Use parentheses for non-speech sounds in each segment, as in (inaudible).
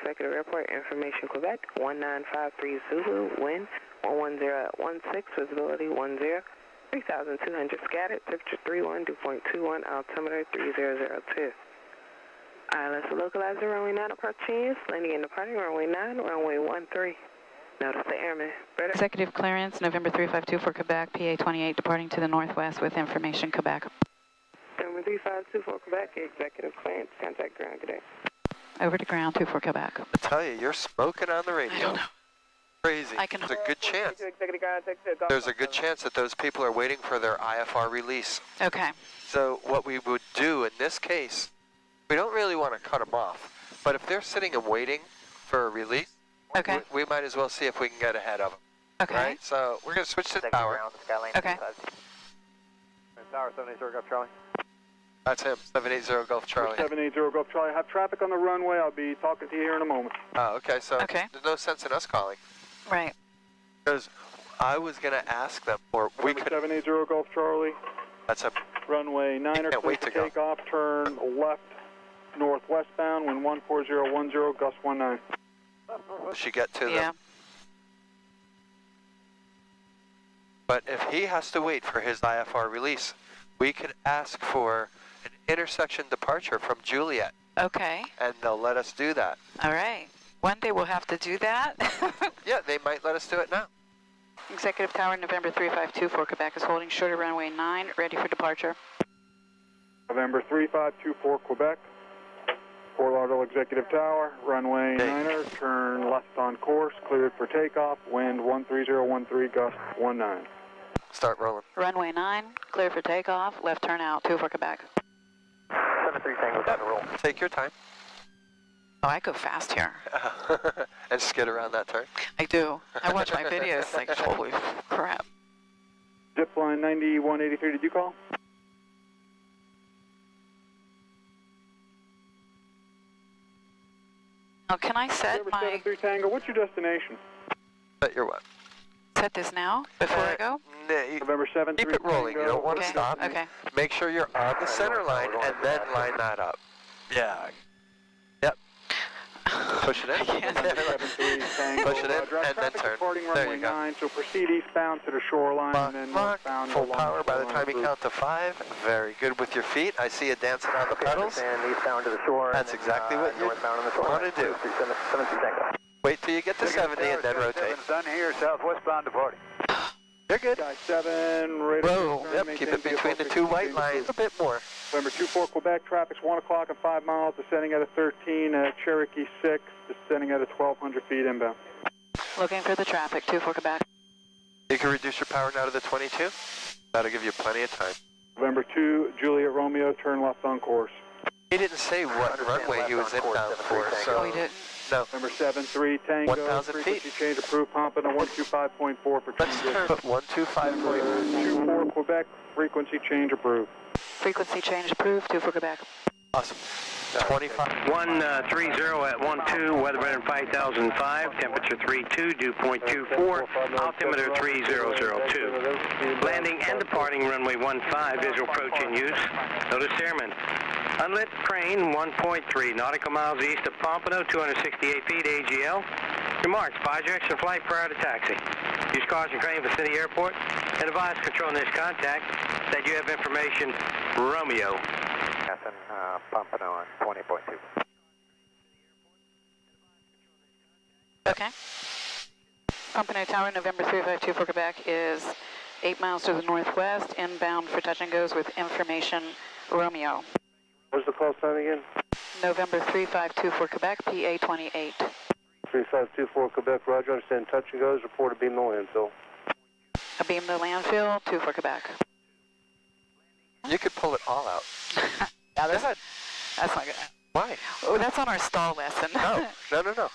Executive Airport, Information Quebec, 1953 Zulu, wind 110 at 16, visibility 10, 3,200 scattered, temperature 31, dew point 21, altimeter 3002. Alright, let's localize the runway 9 approaching, landing and departing runway 9, runway 13. Notice the airman. Executive clearance, November 352 for Quebec, PA 28 departing to the northwest with information Quebec. Number 3524 Quebec, executive clearance, contact ground today. Over to ground, 2 for Quebec. I tell you, you're smoking on the radio. I don't know. Crazy. I can- There's a good chance. Executive contact to Gulf There's a good chance that those people are waiting for their IFR release. Okay. So what we would do in this case, we don't really want to cut them off, but if they're sitting and waiting for a release, Okay. we, we might as well see if we can get ahead of them. Okay. Right? So we're going to switch to tower. Okay. Tower 780 Golf Charlie. That's him, 780 Golf Charlie. 780 Golf Charlie. I have traffic on the runway. I'll be talking to you here in a moment. Oh, okay. So Okay. there's no sense in us calling Right. because I was going to ask them, or we Number could. 780 Golf Charlie. That's a Runway 9 Can't clear wait for to go. takeoff. Turn left northwestbound. Wind 14010, gust 19. should you get to Yeah. them. But if he has to wait for his IFR release, we could ask for an intersection departure from Juliet, Okay. and they'll let us do that. All right. One day we'll have to do that. (laughs) Yeah, they might let us do it now. Executive Tower, November 352 for Quebec is holding shorter runway 9, ready for departure. November 3524 Quebec. Fort Lauderdale Executive Tower. Runway 9er. Turn left on course. Cleared for takeoff. Wind 13013, gust 19. Start rolling. Runway 9, clear for takeoff, left turn out, 2 for Quebec. 73 Tango down the roll. Take your time Oh, I go fast here. (laughs) and skid around that turn. I do. I watch my (laughs) videos, like, holy crap. Zip line 9183, did you call? Now, can I set November my, 73 Tango, what's your destination? Set your what? Set this now, before I go? November 73 keep it rolling. You don't want to Okay, stop. okay. Make sure you're on the center line and then line that up. Yeah. Yep. (sighs) Push it in. November (laughs) 73 Push it in uh, and then turn. There you go. 9, so proceed eastbound to the shoreline Lock, and then lock, northbound full power by the time you count to five. Very good with your feet. I see you dancing on the pedals. And eastbound to the shore. That's exactly uh, what you northbound on the want shoreline. to do. 73 Tango. Wait till you get to 70 and then rotate. Done here, southwestbound departing. You're good. Sky 7, radar. Whoa. confirmed, Yep, maintain keep it between the vehicle two white frequency lines a bit more. November 24 Quebec, traffic's 1 o'clock and 5 miles, descending at a 13 at Cherokee 6, descending at a 1,200 feet inbound. Looking for the traffic, 2 for Quebec. You can reduce your power now to the 22. That'll give you plenty of time. November 2, Juliet Romeo, turn left on course. He didn't say what runway he was inbound for, Oh, so we didn't? no. November 7, 3, Tango, 1,000 frequency feet. change approved, pump in a 125.4 for Let's transition. put 125. 24 Quebec, frequency change approved. Frequency change approved, 2 for Quebec. Awesome. 25. 130 uh, at 12, weather pattern 5005, temperature 32, dew point 24, altimeter 3002. Landing and departing runway 15, visual approach in use. Notice airman. Unlit crane 1.3, nautical miles east of Pompano, 268 feet AGL. Remarks, buy direction of flight prior to taxi. Use caution crane for City Airport. And advise control this contact that you have information Romeo. Captain, uh, Pompano on 20.2. Okay. Pompano Tower, November 352 for Quebec is 8 miles to the northwest, inbound for touch and goes with information Romeo. What's the call sign again? November 352 for Quebec, PA 28. 3524 Quebec, Roger, understand touch and goes, report abeam no landfill. Abeam to landfill, 2 for Quebec. You could pull it all out. (laughs) Yeah, that's, that's not good. Why? Oh, that's on our stall lesson. No, (laughs) no, no, no.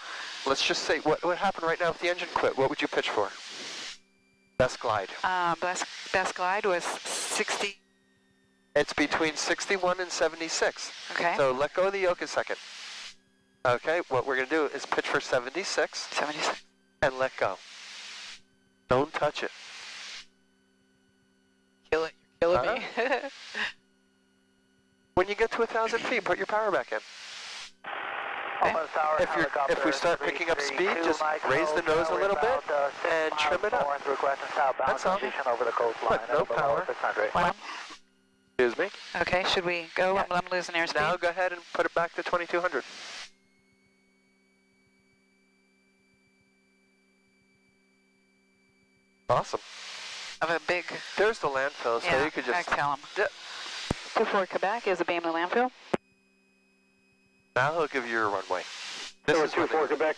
Let's just say what what happened right now if the engine quit. What would you pitch for? Best glide. uh, best, best glide was 60. It's between 61 and 76. Okay. So let go of the yoke a second. Okay, what we're going to do is pitch for 76 76. and let go. Don't touch it. Kill it. You're killing (laughs) me. When you get to 1,000 feet, put your power back in. if you're if we start picking up speed, just raise the nose a little bit and trim it up. That's all. Look, no power. One. Excuse me. Okay, should we go? I'm, I'm losing airspeed. Now go ahead and put it back to 2200. Awesome. Of a big, There's the landfill, so yeah, you could just exhale 'em. Yep. Two four Quebec is abeam of landfill. now he'll give you your runway. This Number is two when four Quebec.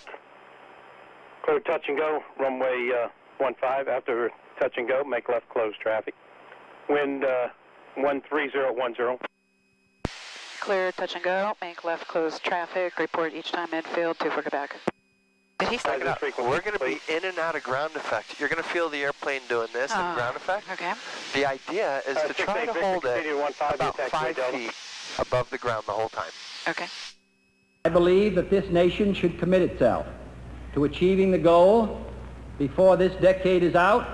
Clear touch and go, runway uh, one five. After touch and go, make left close traffic. Wind uh, one three zero one zero. Clear, touch and go. Make left close traffic. Report each time midfield. Two for Quebec. Did he Check say? We're going to be in and out of ground effect. You're going to feel the airplane doing this Oh. in ground effect. Okay. The idea is Uh, to six try eight to hold it continue five, about five Delta. feet above the ground the whole time. Okay. I believe that this nation should commit itself to achieving the goal before this decade is out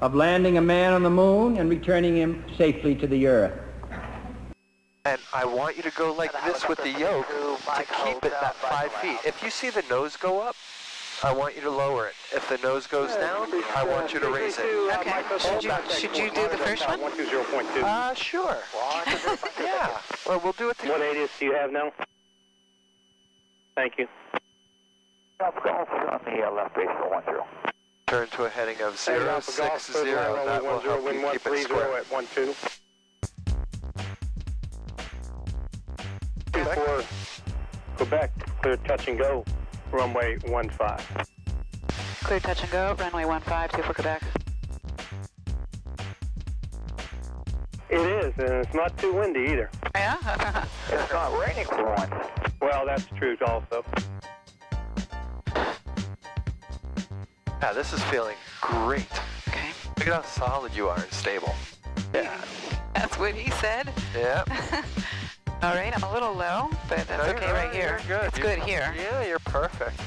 of landing a man on the moon and returning him safely to the earth. And I want you to go like this with the yoke to keep it that five feet. If you see the nose go up, I want you to lower it. If the nose goes down, I want you to raise it. Okay. Should you should you do the first one? One two zero point two. Uh, sure. yeah. Well, we'll do it What together. ATIS do you have now? Thank you. Turn to a heading of Hey, zero Alpha Golf, six third line, zero. runway That will one zero, help wind you one keep three it zero square. at one two. Two four Quebec, clear touch and go, runway one five. Clear, touch and go. Runway one five. Two for Quebec. It is, and it's not too windy either. Yeah. (laughs) It's not raining for once. Well, that's true also. Yeah, this is feeling great. okay. Look at how solid you are and stable. Yeah. (laughs) That's what he said. Yeah. (laughs) All right. I'm a little low, but that's No, okay right not. here. Good. It's You- good here. Yeah, you're perfect.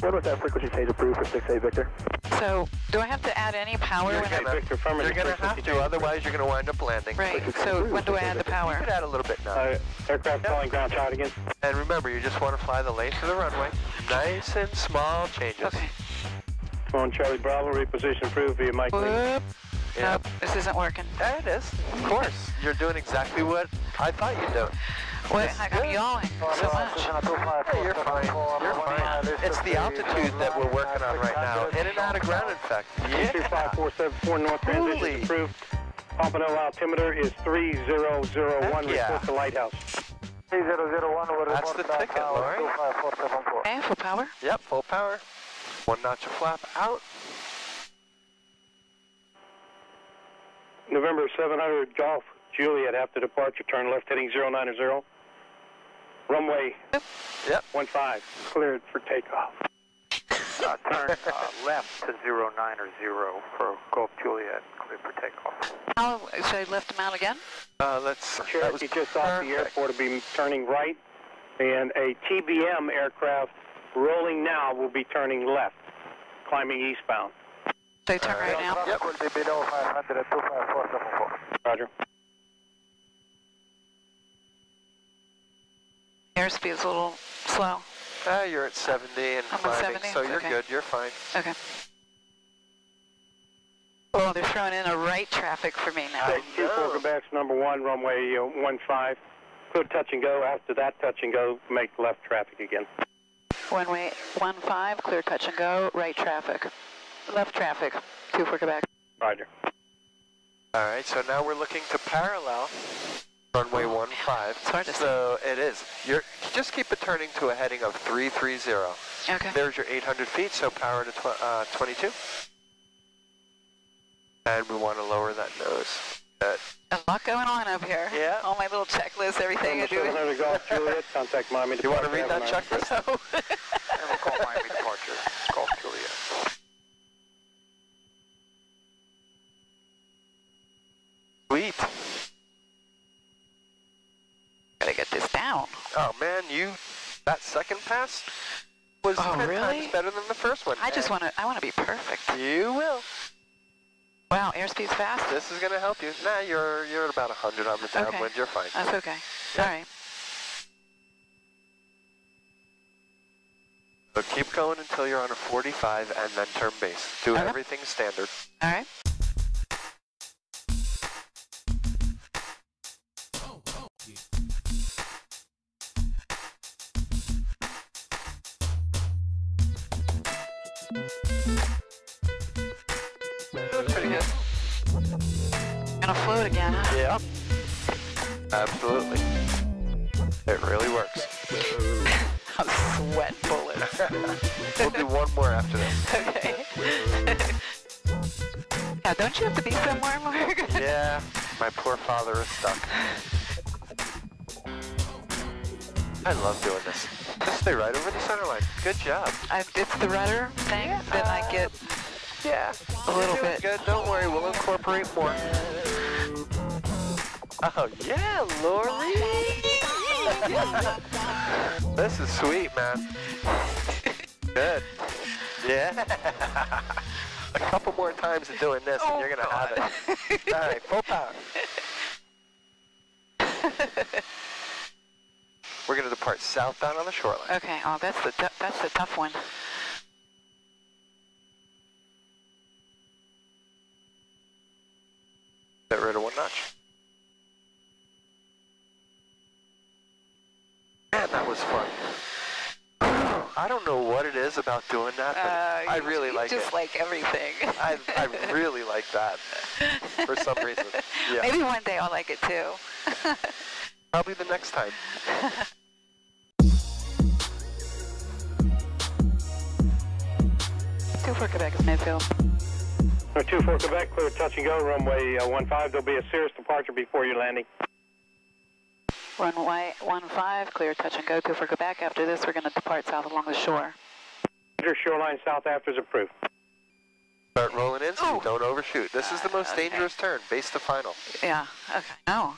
What was that frequency change approved for 6A Victor? So, do I have to add any power You're gonna- I? Victor, You're gonna have to, change. otherwise you're gonna wind up landing. Right. So, when do I add the power? You power? could add a little bit now. Uh, aircraft calling ground shot again. And remember, you just want to fly the length of the runway. Nice and small changes. Okay. Come on, Charlie Bravo, reposition approved via Mike Lee. Whoop. Yeah. Nope. This isn't working. Yeah, it is. Of course. You're doing exactly what I thought you'd do. What? I got yawing so much. Hey, you're fine. You're fine. It's the altitude that we're working on right now. In and out of ground, in fact. Yeah. 25474 north transition Holy. is approved. Pompano altimeter is 3001. Heck yeah. Report to Lighthouse. 3001 will That's the ticket, Lori. Okay, full power. Yep, full power. One notch of flap out. November 700 Golf, Juliet after departure, turn left heading 090. Runway Yep. 15, cleared for takeoff. Uh, turn uh, left to 090 for Golf Juliet, cleared for takeoff. How should I lift them out again? Uh, let's. That was Cherokee just off the airport will be turning right, and a TBM aircraft rolling now will be turning left, climbing eastbound. Should I turn right now? Yep. Will be below 500 at 25474. Roger. Airspeed is a little slow. Ah, you're at 70 and I'm climbing, 70, so you're okay. good. You're fine. Okay. Well, they're throwing in a right traffic for me now. I Two know. four Quebec's number one, runway uh, one five. Clear touch and go. After that touch and go, make left traffic again. One way, one five, clear touch and go, right traffic. Left traffic, two for Quebec. Roger. All right, so now we're looking to parallel runway one five. It's hard to so it is. You're just keep it turning to a heading of 330. Okay. There's your 800 feet, so power to tw- uh, 22. And we want to lower that nose. Good. A lot going on up here. Yeah. All my little checklists, everything I Number do. 700 Golf, Juliet. Contact Miami. You want to read that have a nice- checklist? And we'll call Miami departure, Golf Juliet. Sweet. Gotta get this down. Oh man, you that second pass was Oh, 10 really? times better than the first one. I just want to, I want to be perfect. You will. Wow, airspeed's fast. This is going to help you. Nah, you're you're at about 100 on the downwind. Okay. You're fine. That's okay. All right. So keep going until you're on a 45 and then turn base. Do Okay. everything standard. All right. Doing pretty good. Gonna float again, huh? Yep. Absolutely. It really works. (laughs) A sweat bullet. (laughs) we'll do one more after this. (laughs) okay. yeah, don't you have to be somewhere, Mark? Yeah, my poor father is stuck. I love doing this. Just stay right over the center line. Good job. I, it's the rudder thing that I get Yeah, a little bit. good. Don't worry, we'll incorporate more. Oh yeah, Lori. (laughs) this is sweet, man. Good. Yeah. (laughs) A couple more times of doing this, and oh, you're gonna have it. All right, full power. We're gonna depart southbound on the shoreline. Okay. Oh, that's the that's the tough one. Get rid of one notch. Man, that was fun. I don't know what it is about doing that, but Uh, I really like just it. Just like everything. I, I really like that for some reason. (laughs) Yeah, Maybe one day I'll like it too. (laughs) probably the next time. Two for Quebec is midfield. Uh, 24 Quebec, clear touch and go, runway uh, 15. There'll be a Cirrus departure before your landing. Runway one five, clear touch and go. Two for Quebec. After this, we're going to depart south along the shore. Enter shoreline south after is approved. Start rolling in so you don't overshoot. This is the most Okay. dangerous turn, base to final. Yeah. Okay. No.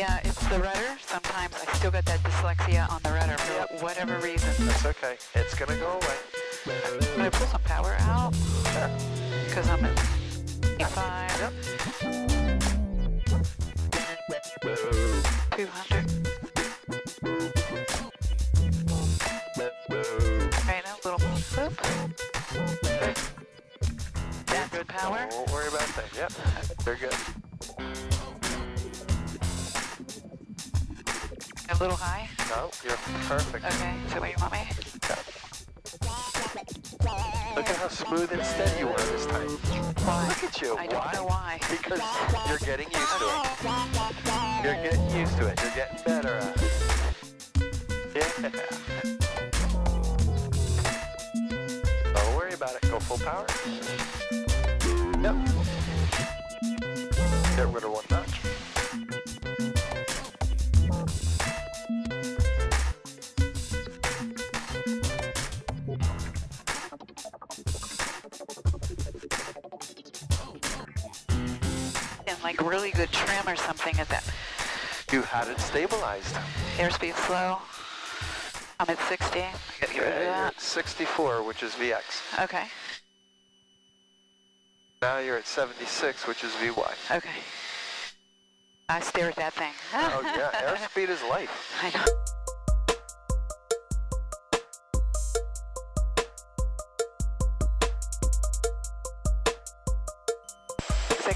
Yeah, it's the rudder. Sometimes I still got that dyslexia on the rudder for whatever reason. That's okay. It's gonna go away. I'm gonna pull some power out because I'm at 85. 200. Okay, now a little flip. That's good power. Won't worry about that. Yep, they're good. A little high. No, you're perfect. Okay, so where you want me? Look at how smooth and steady you are this time. Why? Look at you. I don't Why? know why. Because you're getting used to it. You're getting used to it. You're getting better at it. Yeah. Don't worry about it. Go full power. And like really good trim or something at that. You had it stabilized. Airspeed slow. I'm at 60. Gotta get rid of you're that. at 64, which is VX. Okay. Now you're at 76, which is VY. Okay. I stare at that thing. Oh yeah, (laughs) airspeed is life. I know.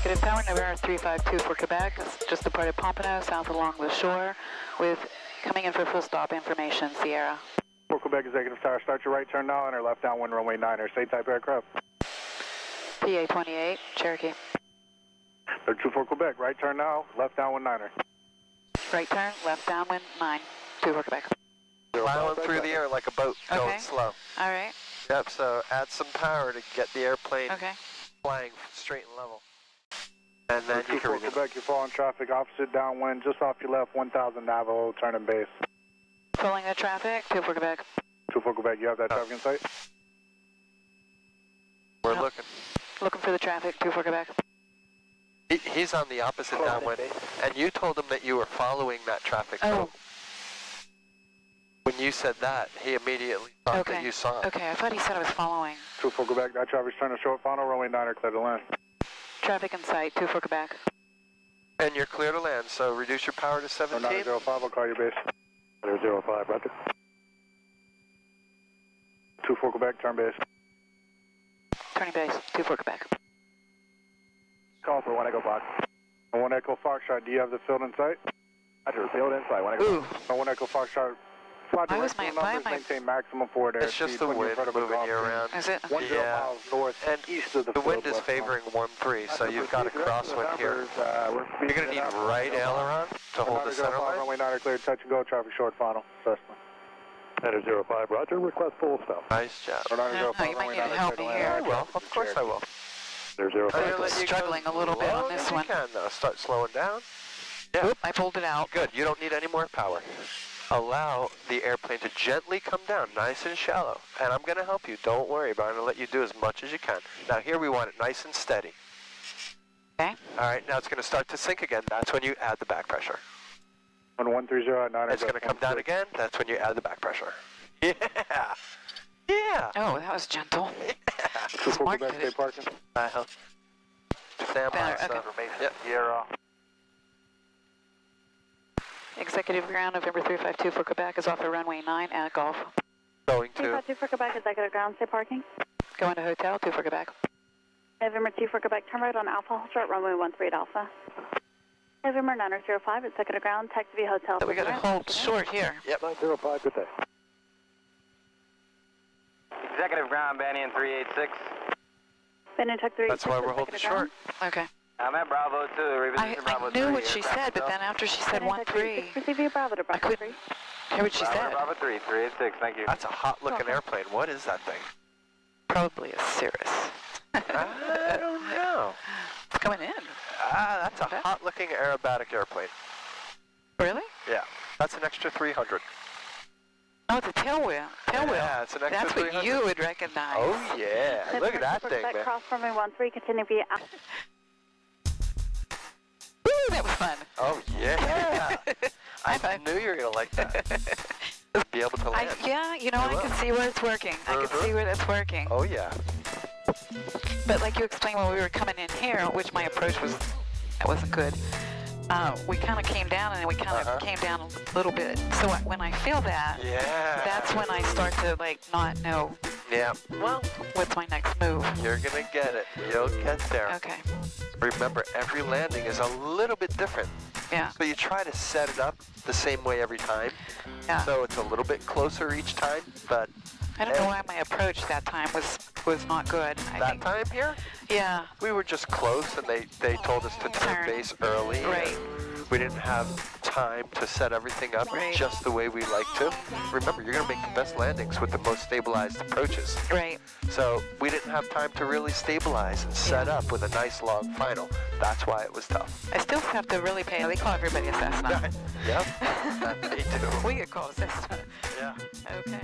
Executive Tower, November 352 for Quebec. Just departed Pompano, south along the shore, with coming in for full stop information, Sierra. For Quebec Executive Tower, start your right turn now, enter left downwind runway 9er, same type aircraft. PA 28, Cherokee. They're 24 Quebec, right turn now, left downwind 9er. Right turn, left downwind, 9, 2 for Quebec. Plowing through the air like a boat, Okay. going slow. All right, Yep, so add some power to get the airplane okay. flying straight and level. And then you can 24. Quebec, you're following traffic opposite downwind, just off your left, 1000 Navajo, turning base. Pulling the traffic, 2 for Quebec. 24 Quebec, you have that Oh. traffic in sight? We're Yep. looking. Looking for the traffic, 2 for Quebec. He, he's on the opposite downwind, and you told him that you were following that traffic. Oh, When you said that, he immediately thought okay. that you saw it. Okay, I thought he said I was following. 24 Quebec, that traffic's turning short final, runway 9 clear to land. Traffic in sight, 24 Quebec. And you're clear to land, so reduce your power to 17. 905, I'll call your base. 905, roger. 24 Quebec, turn base. Turning base, 24 Quebec. Call for 1 Echo Fox. 1 Echo Foxtrot, do you have the field in sight? Roger, field in sight, 1 Ooh, 1 Echo Foxtrot, fly Why was directional my- why numbers, maintain maximum forward air It's just the when wind of a moving you around. is it? One zero Yeah. miles north And east of the The wind is favoring 1-3, so you've got to crosswind here. Uh, You're going to need right aileron to hold the center line. Runway 9 clear, touch and go, traffic short final, Cessna. Center 05, roger, request full stop. Nice job. No, no, you might need to help me here. I will, of course I will. Center I'm 05. gonna let you go struggling a little bit on this as you one. can, though. Start slowing down. Yeah. Oop, I pulled it out. Good, you don't need any more power. Allow the airplane to gently come down, nice and shallow. And I'm going to help you, don't worry, but I'm going to let you do as much as you can. Now here we want it nice and steady. Okay. All right, now it's going to start to sink again. That's when you add the back pressure. On 130 at 9 It's going to come down again. That's when you add the back pressure. (laughs) Yeah. Yeah. Oh, that was gentle. Two Mark Quebec, did stay it. parking. I help. Stand by, Better, uh, okay. Information. Yep. Sierra. Executive ground, November 352 for Quebec is off the runway 9 at Golf. Going to. 252 for Quebec, executive ground, stay parking. Going to hotel, 2 for Quebec. November 2 for Quebec, turn right on Alpha, short runway 13 at Alpha. November 905, executive ground, taxi via hotel. So we got to hold short here. Yep. 905, good day. Executive ground, Banyan 386. Banyan Tech 386. That's why we're holding short. Okay. I'm at Bravo 2, I, reposition Bravo I 3. knew what she said, but then after she said 1-3, 386, proceed via Bravo to I Bravo 3. couldn't hear what she Bravo, said. Bravo 3, 386, thank you. That's a hot looking Okay. airplane. What is that thing? Probably a Cirrus. I don't know. It's coming in. Ah, that's a hot looking aerobatic airplane. Really? Yeah. That's an extra 300. Oh, it's a tail wheel. Tail wheel. Yeah, it's an extra That's 300. what you would recognize. Oh, yeah. Look at that 2 for thing, Quebec, man. cross runway 13, continue via Alpha. (laughs) Woo, that was fun. Oh, yeah. I five. knew you were going to like that. (laughs) Be able to I, yeah, you know, You I can see where it's working. I can Mhm. see where that's working. Oh, yeah. But like you explained when we were coming in here, which my approach was, that wasn't good. Uh, we kind of came down and then we kind of Uh-huh. came down a little bit. So I, when I feel that, Yeah. that's when I start to like not know Yeah. Well, what's my next move. you're going to get it. You'll get there. Okay. Remember, every landing is a little bit different. Yeah. So you try to set it up the same way every time. Yeah. So it's a little bit closer each time, but I don't know eh, why my approach that time was was not good. I that think. time here, Yeah. we were just close and they, they told us to turn Turn. base early. Right. We didn't have time to set everything up Right. just the way we like to. Remember, you're going to make the best landings with the most stabilized approaches. Right. So we didn't have time to really stabilize and set Yeah. up with a nice long final. That's why it was tough. I still have to really pay. They call everybody a Cessna. Yep. Me too. we get called a Cessna. Yeah. Okay.